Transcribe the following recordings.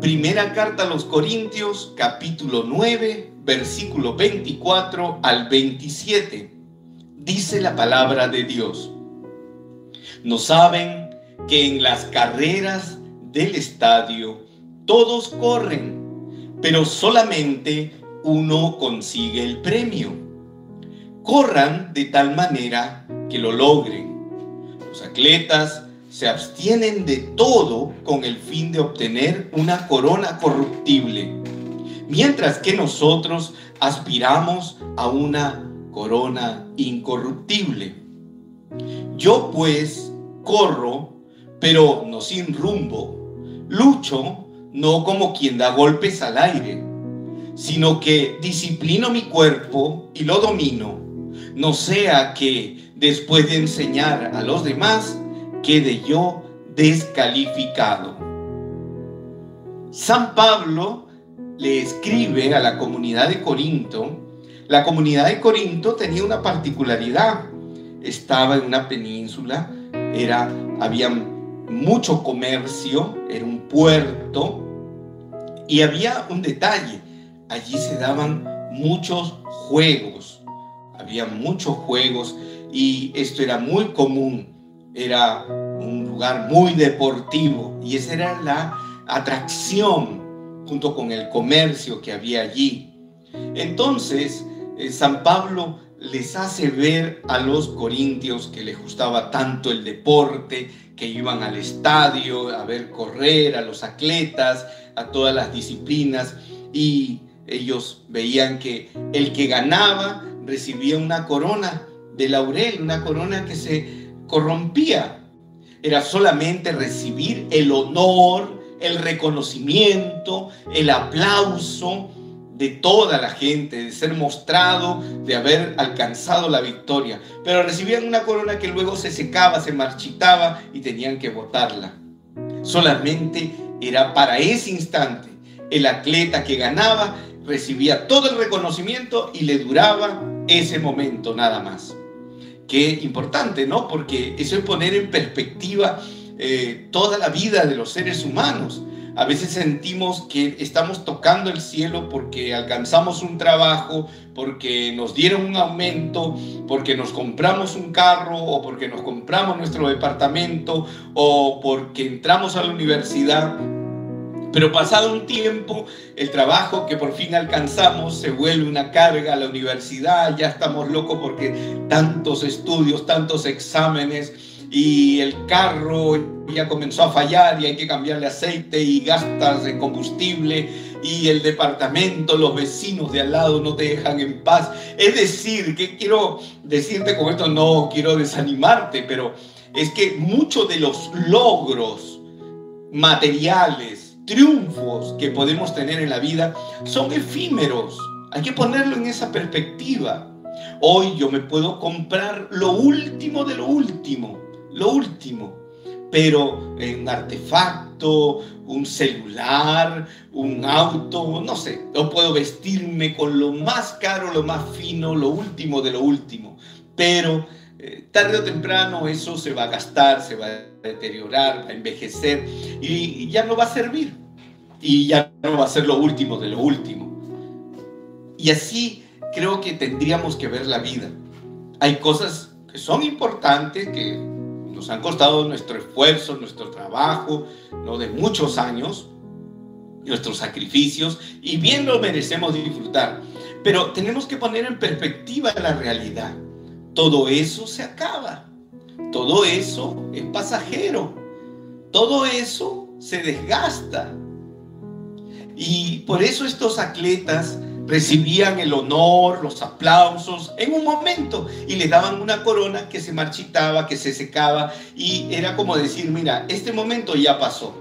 Primera carta a los Corintios, capítulo 9, versículo 24 al 27. Dice la palabra de Dios. No saben que en las carreras del estadio todos corren, pero solamente uno consigue el premio. Corran de tal manera que lo logren. Los atletas se abstienen de todo con el fin de obtener una corona corruptible, mientras que nosotros aspiramos a una corona incorruptible. Yo pues corro, pero no sin rumbo. Lucho no como quien da golpes al aire, sino que disciplino mi cuerpo y lo domino, no sea que después de enseñar a los demás, quede yo descalificado. San Pablo le escribe a la comunidad de Corinto. La comunidad de Corinto tenía una particularidad. Estaba en una península, era, había mucho comercio, era un puerto y había un detalle. Allí se daban muchos juegos, había muchos juegos y esto era muy común era un lugar muy deportivo y esa era la atracción junto con el comercio que había allí. Entonces, eh, San Pablo les hace ver a los corintios que les gustaba tanto el deporte, que iban al estadio a ver correr a los atletas, a todas las disciplinas, y ellos veían que el que ganaba recibía una corona de laurel, una corona que se corrompía. Era solamente recibir el honor, el reconocimiento, el aplauso de toda la gente, de ser mostrado, de haber alcanzado la victoria. Pero recibían una corona que luego se secaba, se marchitaba y tenían que botarla. Solamente era para ese instante. El atleta que ganaba recibía todo el reconocimiento y le duraba ese momento nada más. Qué importante, ¿no? Porque eso es poner en perspectiva eh, toda la vida de los seres humanos. A veces sentimos que estamos tocando el cielo porque alcanzamos un trabajo, porque nos dieron un aumento, porque nos compramos un carro o porque nos compramos nuestro departamento o porque entramos a la universidad pero pasado un tiempo, el trabajo que por fin alcanzamos se vuelve una carga a la universidad, ya estamos locos porque tantos estudios, tantos exámenes y el carro ya comenzó a fallar y hay que cambiarle aceite y gastas de combustible y el departamento, los vecinos de al lado no te dejan en paz. Es decir, que quiero decirte con esto, no quiero desanimarte, pero es que muchos de los logros materiales, triunfos que podemos tener en la vida son efímeros. Hay que ponerlo en esa perspectiva. Hoy yo me puedo comprar lo último de lo último, lo último, pero un artefacto, un celular, un auto, no sé, yo puedo vestirme con lo más caro, lo más fino, lo último de lo último, pero eh, tarde o temprano eso se va a gastar, se va a deteriorar, va a envejecer y ya no va a servir y ya no va a ser lo último de lo último. Y así creo que tendríamos que ver la vida. Hay cosas que son importantes, que nos han costado nuestro esfuerzo, nuestro trabajo, ¿no? de muchos años, nuestros sacrificios, y bien lo merecemos disfrutar. Pero tenemos que poner en perspectiva la realidad. Todo eso se acaba. Todo eso es pasajero. Todo eso se desgasta. Y por eso estos atletas recibían el honor, los aplausos en un momento y les daban una corona que se marchitaba, que se secaba y era como decir, mira, este momento ya pasó.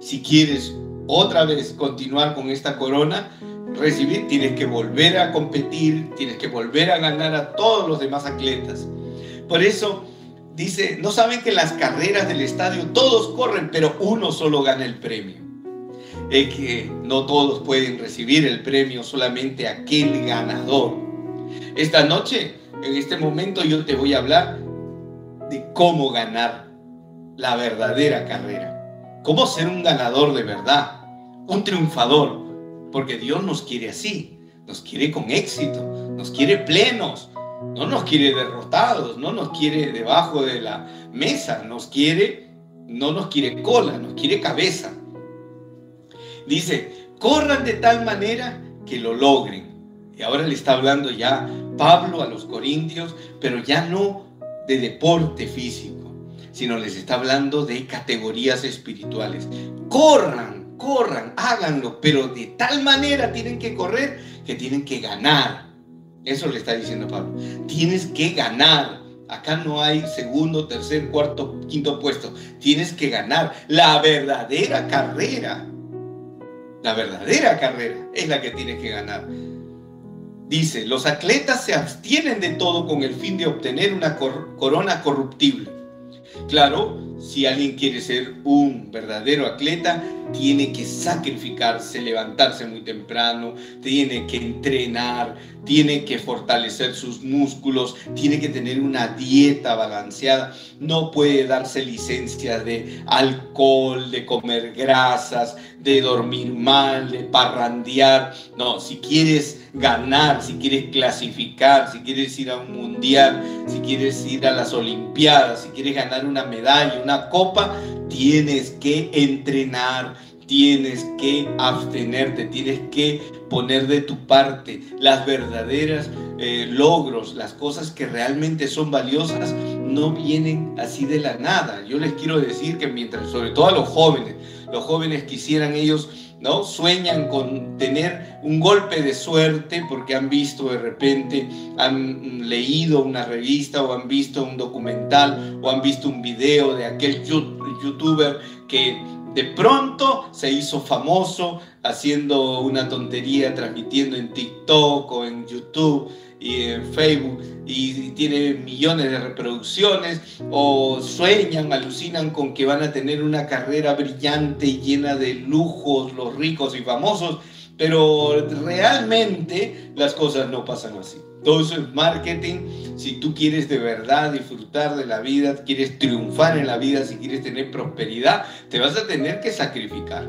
Si quieres otra vez continuar con esta corona, recibir, tienes que volver a competir, tienes que volver a ganar a todos los demás atletas. Por eso dice, no saben que en las carreras del estadio todos corren, pero uno solo gana el premio es que no todos pueden recibir el premio, solamente aquel ganador. Esta noche, en este momento, yo te voy a hablar de cómo ganar la verdadera carrera, cómo ser un ganador de verdad, un triunfador, porque Dios nos quiere así, nos quiere con éxito, nos quiere plenos, no nos quiere derrotados, no nos quiere debajo de la mesa, nos quiere, no nos quiere cola, nos quiere cabeza. Dice, corran de tal manera que lo logren. Y ahora le está hablando ya Pablo a los corintios, pero ya no de deporte físico, sino les está hablando de categorías espirituales. Corran, corran, háganlo, pero de tal manera tienen que correr que tienen que ganar. Eso le está diciendo Pablo. Tienes que ganar. Acá no hay segundo, tercer, cuarto, quinto puesto. Tienes que ganar la verdadera carrera. La verdadera carrera es la que tienes que ganar. Dice, los atletas se abstienen de todo con el fin de obtener una corona corruptible. Claro, si alguien quiere ser un verdadero atleta, tiene que sacrificarse, levantarse muy temprano, tiene que entrenar, tiene que fortalecer sus músculos, tiene que tener una dieta balanceada, no puede darse licencia de alcohol, de comer grasas, de dormir mal, de parrandear. No, si quieres ganar, si quieres clasificar, si quieres ir a un mundial, si quieres ir a las Olimpiadas, si quieres ganar una medalla, una copa, tienes que entrenar, tienes que abstenerte, tienes que poner de tu parte las verdaderas eh, logros, las cosas que realmente son valiosas, no vienen así de la nada. Yo les quiero decir que mientras, sobre todo a los jóvenes, los jóvenes quisieran ellos, ¿no? Sueñan con tener un golpe de suerte porque han visto de repente, han leído una revista o han visto un documental o han visto un video de aquel youtuber que de pronto se hizo famoso haciendo una tontería, transmitiendo en TikTok o en YouTube y en Facebook y tiene millones de reproducciones o sueñan, alucinan con que van a tener una carrera brillante y llena de lujos, los ricos y famosos, pero realmente las cosas no pasan así. Todo eso es marketing. Si tú quieres de verdad disfrutar de la vida, quieres triunfar en la vida, si quieres tener prosperidad, te vas a tener que sacrificar.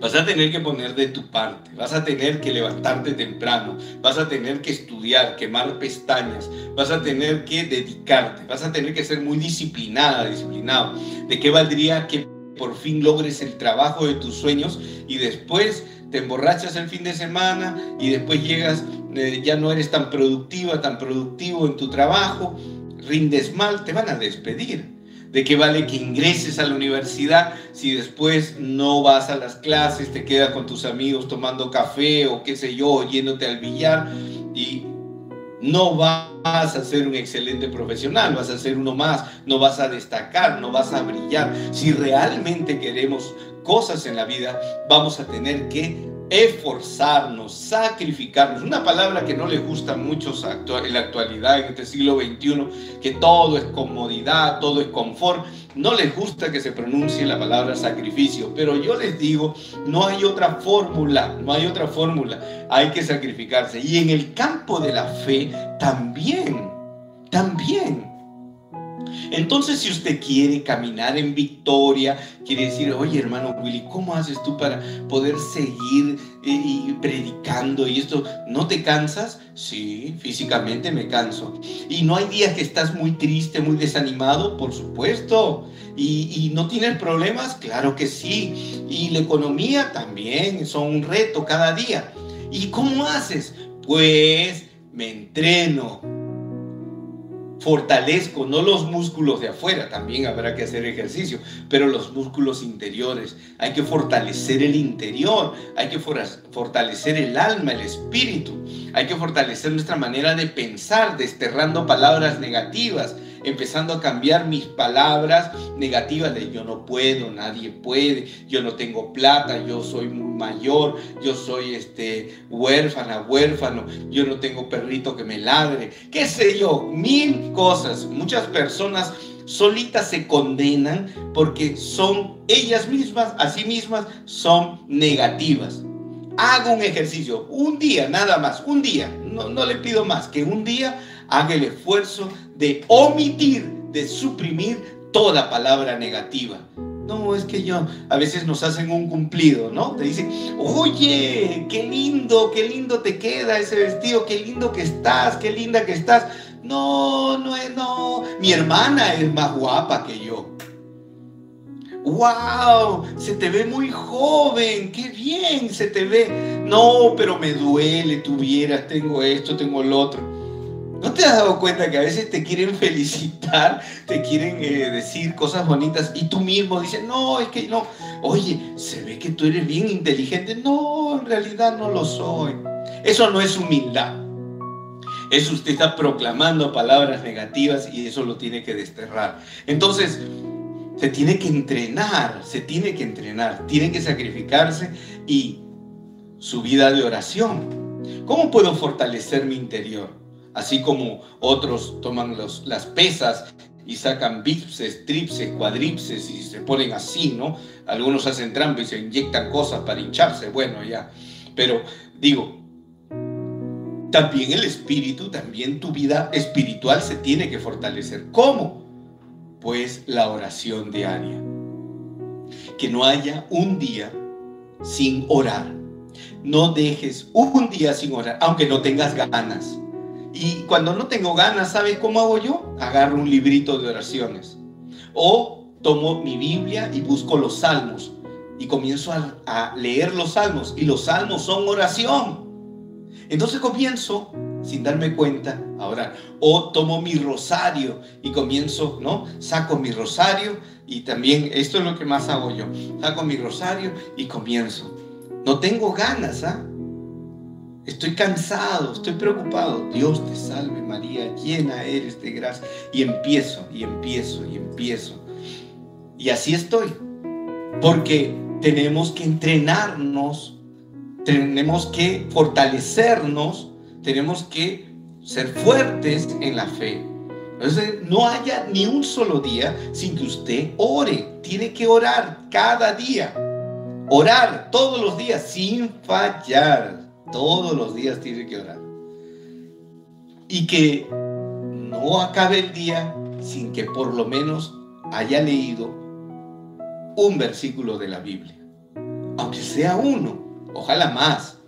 Vas a tener que poner de tu parte, vas a tener que levantarte temprano, vas a tener que estudiar, quemar pestañas, vas a tener que dedicarte, vas a tener que ser muy disciplinada, disciplinado. ¿De qué valdría que por fin logres el trabajo de tus sueños y después te emborrachas el fin de semana y después llegas, eh, ya no eres tan productiva, tan productivo en tu trabajo, rindes mal, te van a despedir. ¿De qué vale que ingreses a la universidad si después no vas a las clases, te quedas con tus amigos tomando café o qué sé yo, yéndote al billar y no vas a ser un excelente profesional, vas a ser uno más, no vas a destacar, no vas a brillar. Si realmente queremos cosas en la vida, vamos a tener que esforzarnos, sacrificarnos. Una palabra que no le gusta mucho en la actualidad, en este siglo XXI, que todo es comodidad, todo es confort. No les gusta que se pronuncie la palabra sacrificio, pero yo les digo, no hay otra fórmula, no hay otra fórmula. Hay que sacrificarse. Y en el campo de la fe también, también. Entonces, si usted quiere caminar en victoria, quiere decir, oye hermano Willy, ¿cómo haces tú para poder seguir eh, predicando y esto? ¿No te cansas? Sí, físicamente me canso. ¿Y no hay días que estás muy triste, muy desanimado? Por supuesto. ¿Y, y no tienes problemas? Claro que sí. Y la economía también, son un reto cada día. ¿Y cómo haces? Pues me entreno, fortalezco no los músculos de afuera, también habrá que hacer ejercicio, pero los músculos interiores. Hay que fortalecer el interior, hay que fortalecer el alma, el espíritu, hay que fortalecer nuestra manera de pensar, desterrando palabras negativas, empezando a cambiar mis palabras negativas de yo no puedo, nadie puede, yo no tengo plata, yo soy mayor, yo soy este huérfana, huérfano, yo no tengo perrito que me ladre, qué sé yo, mil cosas. Muchas personas solitas se condenan porque son ellas mismas, a sí mismas, son negativas. Hago un ejercicio, un día nada más, un día, no, no le pido más que un día haga el esfuerzo de omitir, de suprimir toda palabra negativa. No, es que yo, a veces nos hacen un cumplido, ¿no? Te dicen, oye, qué lindo, qué lindo te queda ese vestido, qué lindo que estás, qué linda que estás. No, no, no, mi hermana es más guapa que yo. ¡Wow! Se te ve muy joven, qué bien se te ve. No, pero me duele, tuvieras, tengo esto, tengo lo otro. ¿No te has dado cuenta que a veces te quieren felicitar, te quieren eh, decir cosas bonitas y tú mismo dices, no, es que no, oye, se ve que tú eres bien inteligente. No, en realidad no lo soy. Eso no es humildad. Eso usted está proclamando palabras negativas y eso lo tiene que desterrar. Entonces, se tiene que entrenar, se tiene que entrenar, tiene que sacrificarse y su vida de oración. ¿Cómo puedo fortalecer mi interior? Así como otros toman los, las pesas y sacan bíceps, tríceps, cuadríceps y se ponen así, ¿no? Algunos hacen trampa y se inyectan cosas para hincharse, bueno, ya. Pero digo, también el espíritu, también tu vida espiritual se tiene que fortalecer. ¿Cómo? pues la oración diaria. Que no haya un día sin orar. No dejes un día sin orar, aunque no tengas ganas. Y cuando no tengo ganas, ¿sabes cómo hago yo? Agarro un librito de oraciones. O tomo mi Biblia y busco los salmos. Y comienzo a, leer los salmos. Y los salmos son oración. Entonces comienzo sin darme cuenta a orar. O tomo mi rosario y comienzo, ¿no? Saco mi rosario y también, esto es lo que más hago yo, saco mi rosario y comienzo. No tengo ganas, ¿ah? Estoy cansado, estoy preocupado. Dios te salve María, llena eres de gracia. Y empiezo, y empiezo, y empiezo. Y así estoy. Porque tenemos que entrenarnos, tenemos que fortalecernos tenemos que ser fuertes en la fe. Entonces, no haya ni un solo día sin que usted ore. Tiene que orar cada día. Orar todos los días sin fallar. Todos los días tiene que orar. Y que no acabe el día sin que por lo menos haya leído un versículo de la Biblia. Aunque sea uno, ojalá más.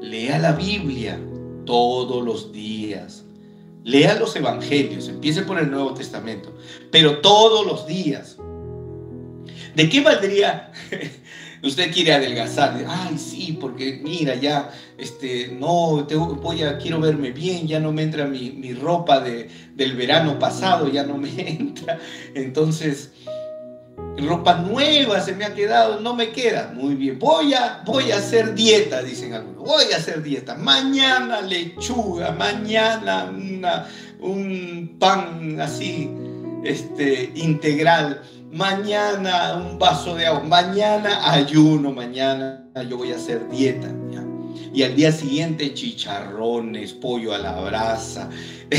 Lea la Biblia, todos los días. Lea los evangelios, empiece por el Nuevo Testamento, pero todos los días. ¿De qué valdría? Usted quiere adelgazar, ay sí, porque mira ya, este, no, voy a, quiero verme bien, ya no me entra mi, mi ropa de, del verano pasado, ya no me entra. Entonces, ropa nueva se me ha quedado, no me queda. Muy bien, voy a, voy a hacer dieta, dicen algunos. Voy a hacer dieta. Mañana lechuga, mañana un pan así, este, integral. Mañana un vaso de agua. Mañana ayuno, mañana yo voy a hacer dieta. Y al día siguiente chicharrones, pollo a la brasa.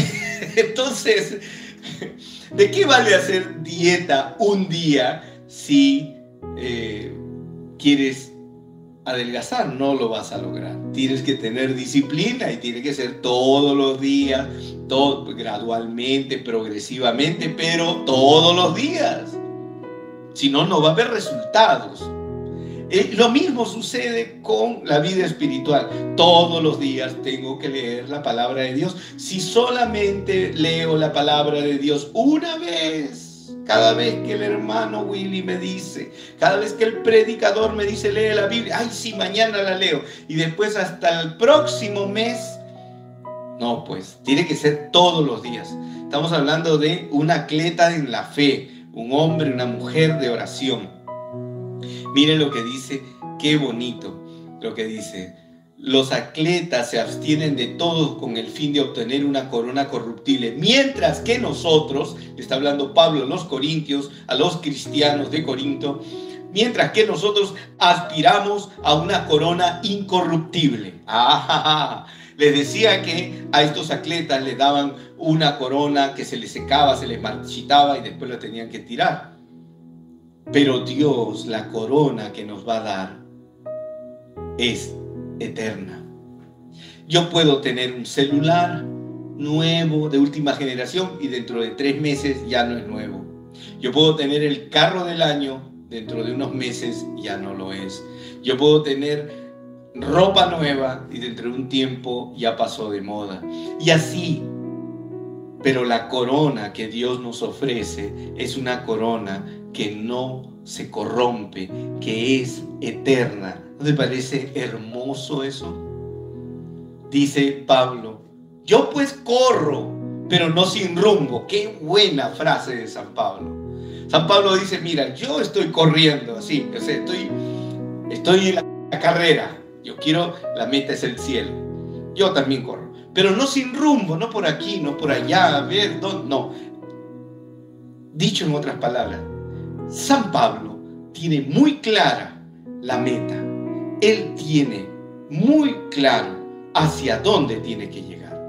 Entonces, ¿De qué vale hacer dieta un día si eh, quieres adelgazar? No lo vas a lograr. Tienes que tener disciplina y tiene que ser todos los días, todo, gradualmente, progresivamente, pero todos los días. Si no, no va a haber resultados. Eh, lo mismo sucede con la vida espiritual. Todos los días tengo que leer la palabra de Dios. Si solamente leo la palabra de Dios una vez, cada vez que el hermano Willy me dice, cada vez que el predicador me dice, lee la Biblia, ay, sí, mañana la leo. Y después hasta el próximo mes, no, pues tiene que ser todos los días. Estamos hablando de un atleta en la fe, un hombre, una mujer de oración. Miren lo que dice, qué bonito lo que dice. Los atletas se abstienen de todo con el fin de obtener una corona corruptible, mientras que nosotros, está hablando Pablo a los corintios, a los cristianos de Corinto, mientras que nosotros aspiramos a una corona incorruptible. Ah, les decía que a estos atletas le daban una corona que se les secaba, se les marchitaba y después la tenían que tirar. Pero Dios, la corona que nos va a dar, es eterna. Yo puedo tener un celular nuevo, de última generación, y dentro de tres meses ya no es nuevo. Yo puedo tener el carro del año dentro de unos meses ya no lo es. Yo puedo tener ropa nueva y dentro de un tiempo ya pasó de moda. Y así, pero la corona que Dios nos ofrece es una corona que no se corrompe, que es eterna. ¿No te parece hermoso eso? Dice Pablo, yo pues corro, pero no sin rumbo. Qué buena frase de San Pablo. San Pablo dice, mira, yo estoy corriendo así, estoy, estoy en la carrera. Yo quiero, la meta es el cielo. Yo también corro, pero no sin rumbo, no por aquí, no por allá, a ver, dónde, no. Dicho en otras palabras, San Pablo tiene muy clara la meta. Él tiene muy claro hacia dónde tiene que llegar.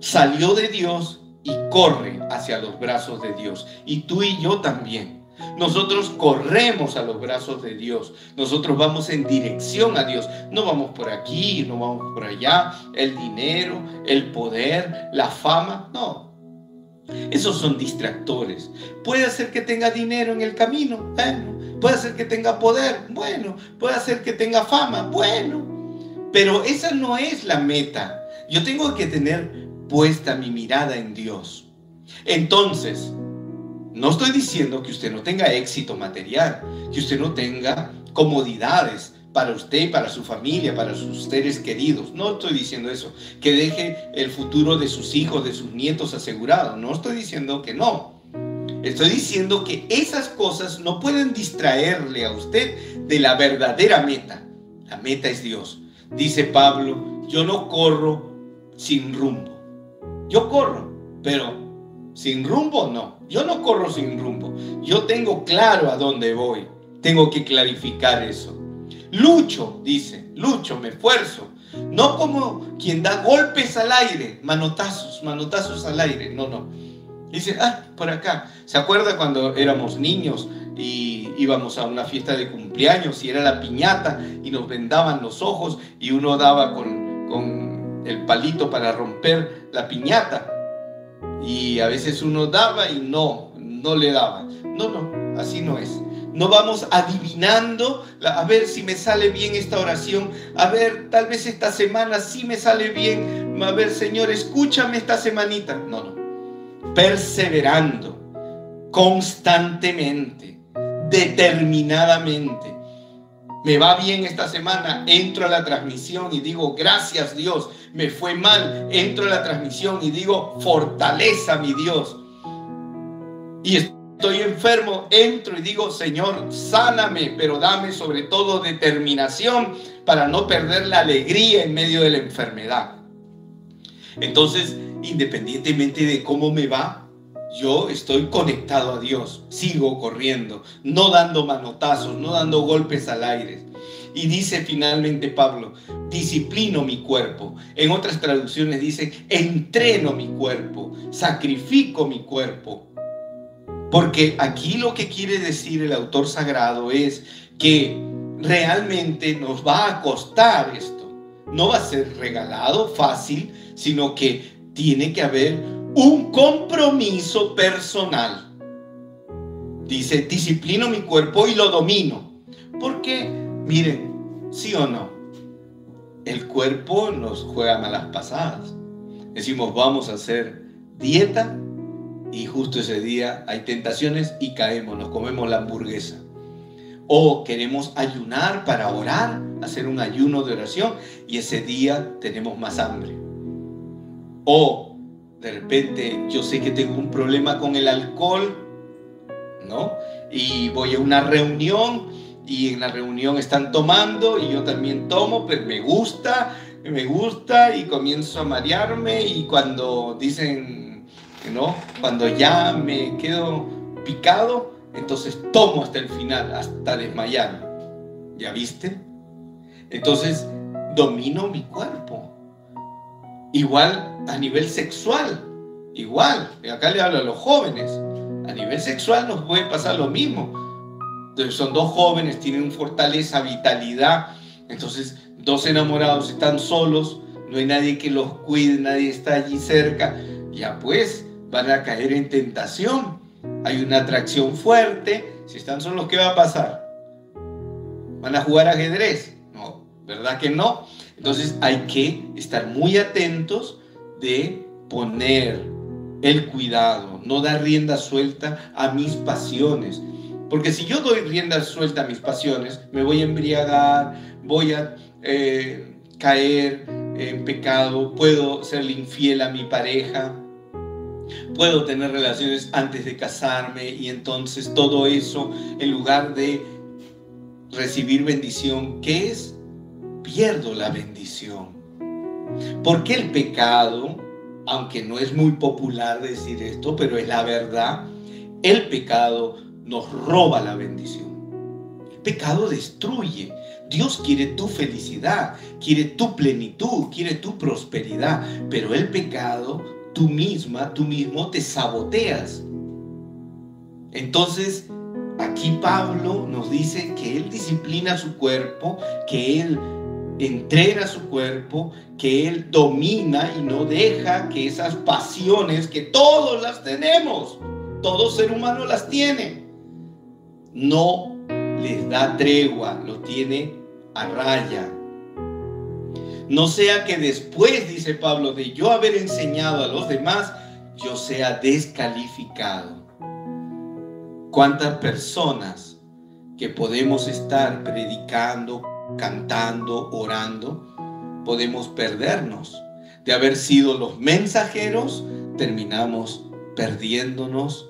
Salió de Dios y corre hacia los brazos de Dios. Y tú y yo también. Nosotros corremos a los brazos de Dios. Nosotros vamos en dirección a Dios. No vamos por aquí, no vamos por allá. El dinero, el poder, la fama. No. Esos son distractores. Puede hacer que tenga dinero en el camino. Bueno. Puede hacer que tenga poder. Bueno. Puede hacer que tenga fama. Bueno. Pero esa no es la meta. Yo tengo que tener puesta mi mirada en Dios. Entonces, no estoy diciendo que usted no tenga éxito material, que usted no tenga comodidades para usted para su familia, para sus seres queridos. No estoy diciendo eso, que deje el futuro de sus hijos, de sus nietos asegurado. No estoy diciendo que no. Estoy diciendo que esas cosas no pueden distraerle a usted de la verdadera meta. La meta es Dios. Dice Pablo, yo no corro sin rumbo. Yo corro, pero sin rumbo no. Yo no corro sin rumbo. Yo tengo claro a dónde voy. Tengo que clarificar eso. Lucho, dice, lucho, me esfuerzo. No como quien da golpes al aire, manotazos, manotazos al aire. No, no. Dice, ah, por acá. ¿Se acuerda cuando éramos niños y íbamos a una fiesta de cumpleaños y era la piñata y nos vendaban los ojos y uno daba con, con el palito para romper la piñata. Y a veces uno daba y no, no le daba. No, no, así no es. No vamos adivinando, a ver si me sale bien esta oración, a ver, tal vez esta semana sí me sale bien, a ver, Señor, escúchame esta semanita. No, no. Perseverando, constantemente, determinadamente. Me va bien esta semana, entro a la transmisión y digo, gracias Dios, me fue mal, entro a la transmisión y digo, fortaleza mi Dios. Y estoy enfermo, entro y digo, Señor, sáname, pero dame sobre todo determinación para no perder la alegría en medio de la enfermedad. Entonces, independientemente de cómo me va, yo estoy conectado a Dios, sigo corriendo, no dando manotazos, no dando golpes al aire. Y dice finalmente Pablo, disciplino mi cuerpo. En otras traducciones dice, entreno mi cuerpo, sacrifico mi cuerpo. Porque aquí lo que quiere decir el autor sagrado es que realmente nos va a costar esto. No va a ser regalado fácil, sino que tiene que haber un compromiso personal. Dice, disciplino mi cuerpo y lo domino. Porque, miren, sí o no, el cuerpo nos juega malas pasadas. Decimos, vamos a hacer dieta y justo ese día hay tentaciones y caemos, nos comemos la hamburguesa. O queremos ayunar para orar, hacer un ayuno de oración y ese día tenemos más hambre. O de repente yo sé que tengo un problema con el alcohol, ¿no? Y voy a una reunión y en la reunión están tomando y yo también tomo, pues me gusta, me gusta y comienzo a marearme y cuando dicen, ¿no? Cuando ya me quedo picado, entonces tomo hasta el final, hasta desmayar. ¿Ya viste? Entonces domino mi cuerpo. Igual a nivel sexual, igual, acá le hablo a los jóvenes, a nivel sexual nos puede pasar lo mismo son dos jóvenes, tienen fortaleza, vitalidad. Entonces, dos enamorados están solos, no hay nadie que los cuide, nadie está allí cerca. Ya pues, van a caer en tentación. Hay una atracción fuerte, Si están solos, ¿qué va a pasar? ¿Van a jugar ajedrez? No, ¿verdad que no? Entonces hay que estar muy atentos de poner el cuidado, no dar rienda suelta a mis pasiones. Porque si yo doy rienda suelta a mis pasiones, me voy a embriagar, voy a eh, caer en pecado, puedo serle infiel a mi pareja, puedo tener relaciones antes de casarme y entonces todo eso, en lugar de recibir bendición, ¿qué es? Pierdo la bendición. Porque el pecado, aunque no es muy popular decir esto, pero es la verdad, el pecado nos roba la bendición. Pecado destruye. Dios quiere tu felicidad, quiere tu plenitud, quiere tu prosperidad, pero el pecado, tú misma, tú mismo te saboteas. Entonces, aquí Pablo nos dice que él disciplina su cuerpo, que él entrena su cuerpo, que él domina y no deja que esas pasiones que todos las tenemos, todo ser humano las tiene, no les da tregua, lo tiene a raya. No sea que después, dice Pablo, de yo haber enseñado a los demás, yo sea descalificado. ¿Cuántas personas que podemos estar predicando, cantando, orando, podemos perdernos? De haber sido los mensajeros, terminamos perdiéndonos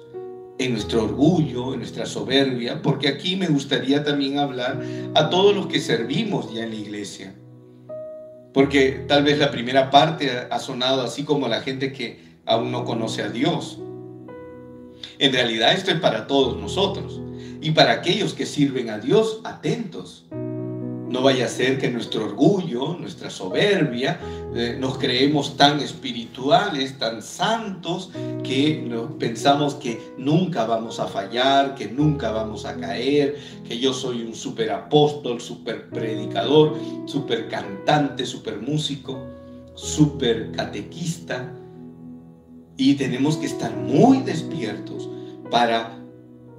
en nuestro orgullo, en nuestra soberbia, porque aquí me gustaría también hablar a todos los que servimos ya en la iglesia. Porque tal vez la primera parte ha sonado así como la gente que aún no conoce a Dios. En realidad esto es para todos nosotros y para aquellos que sirven a Dios atentos. No vaya a ser que nuestro orgullo, nuestra soberbia, eh, nos creemos tan espirituales, tan santos, que pensamos que nunca vamos a fallar, que nunca vamos a caer, que yo soy un super apóstol, super predicador, super cantante, super músico, super catequista. Y tenemos que estar muy despiertos para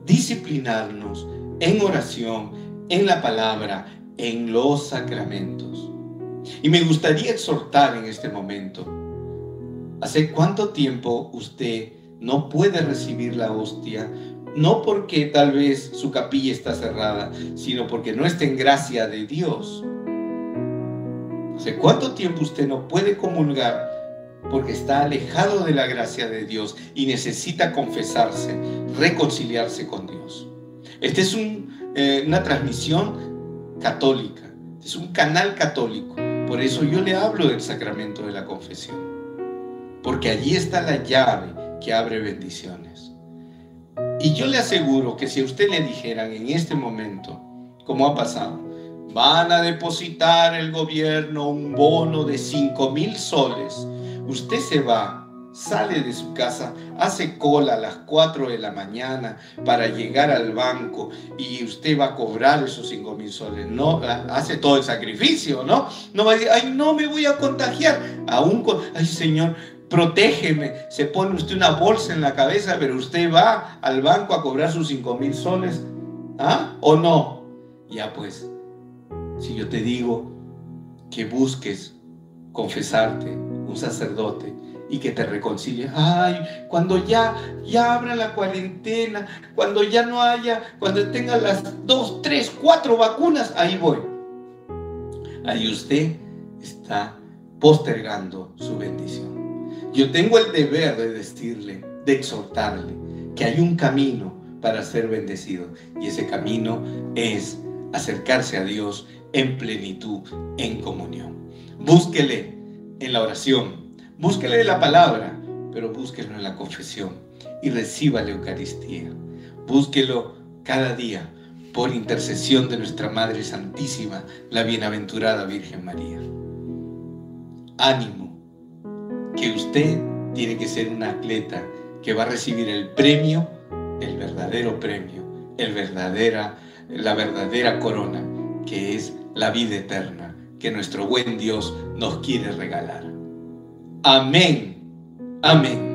disciplinarnos en oración, en la palabra, en los sacramentos. Y me gustaría exhortar en este momento, ¿hace cuánto tiempo usted no puede recibir la hostia? No porque tal vez su capilla está cerrada, sino porque no está en gracia de Dios. ¿Hace cuánto tiempo usted no puede comulgar porque está alejado de la gracia de Dios y necesita confesarse, reconciliarse con Dios? Esta es eh, una transmisión católica, es un canal católico. Por eso yo le hablo del sacramento de la confesión, porque allí está la llave que abre bendiciones. Y yo le aseguro que si a usted le dijeran en este momento, como ha pasado, van a depositar el gobierno un bono de 5 mil soles, usted se va sale de su casa, hace cola a las 4 de la mañana para llegar al banco y usted va a cobrar esos 5 mil soles, no, hace todo el sacrificio, ¿no? No va a decir, ay, no me voy a contagiar, aún con, ay Señor, protégeme, se pone usted una bolsa en la cabeza, pero usted va al banco a cobrar sus 5 mil soles, ¿ah? ¿O no? Ya pues, si yo te digo que busques confesarte, un sacerdote, y que te reconcilie. Ay, cuando ya, ya abra la cuarentena, cuando ya no haya, cuando tenga las dos, tres, cuatro vacunas, ahí voy. Ahí usted está postergando su bendición. Yo tengo el deber de decirle, de exhortarle, que hay un camino para ser bendecido. Y ese camino es acercarse a Dios en plenitud, en comunión. Búsquele en la oración, Búsquele la palabra, pero búsquelo en la confesión y reciba la Eucaristía. Búsquelo cada día por intercesión de nuestra Madre Santísima, la bienaventurada Virgen María. Ánimo, que usted tiene que ser un atleta que va a recibir el premio, el verdadero premio, el verdadera, la verdadera corona, que es la vida eterna que nuestro buen Dios nos quiere regalar. Amém. Amém.